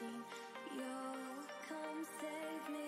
you'll come save me.